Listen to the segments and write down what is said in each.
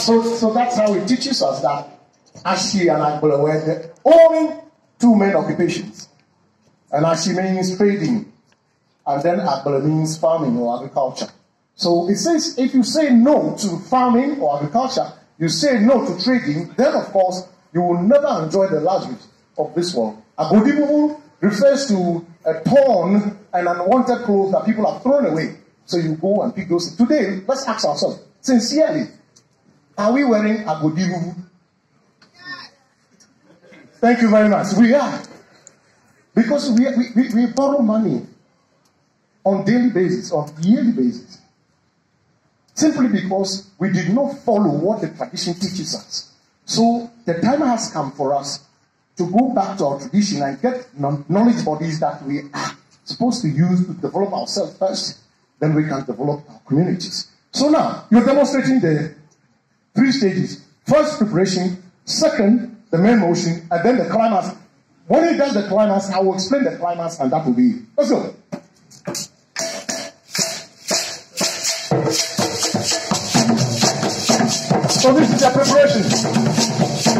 So, so that's how it teaches us that Ashi and Agbala were the only two main occupations. And Ashi means trading, and then Agbala means farming or agriculture. So it says if you say no to farming or agriculture, you say no to trading, then of course you will never enjoy the luxuries of this world. Agodibubu refers to a torn and unwanted clothes that people have thrown away. So you go and pick those. Today, let's ask ourselves sincerely, are we wearing agodibubu? Thank you very much. We are. Because we, we, we, we borrow money on daily basis, on yearly basis. Simply because we did not follow what the tradition teaches us. So the time has come for us to go back to our tradition and get knowledge bodies that we are supposed to use to develop ourselves first, then we can develop our communities. So now, you're demonstrating the three stages. First, preparation. Second, the main motion. And then the climax. When he does the climax, I will explain the climax and that will be it. Let's go. So this is the preparation.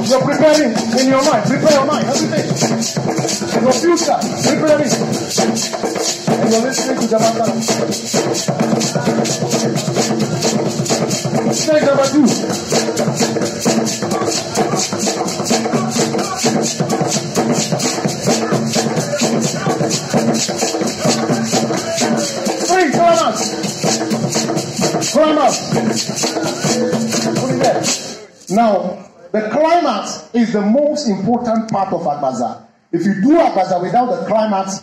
You're preparing in your mind. Prepare your mind. Everything. Your future. Prepare it. And you're listening to the. Number two. Three, it there. Now, the climax is the most important part of Agbadza. If you do Agbadza without the climax,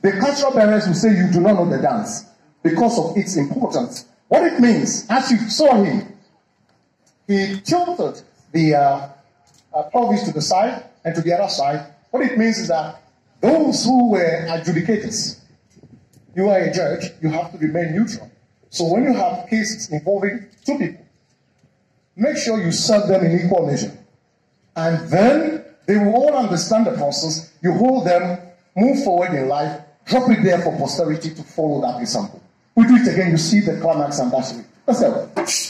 the cultural parents will say you do not know the dance because of its importance. What it means, as you saw him, he tilted the uh, uh, to the side and to the other side. What it means is that those who were adjudicators, you are a judge, you have to remain neutral. So when you have cases involving two people, make sure you serve them in equal measure. And then they will all understand the process. You hold them, move forward in life, drop it there for posterity to follow that example. We do it again, you see the climax and that's it.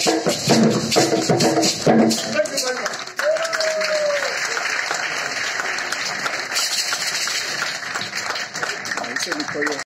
Let's go.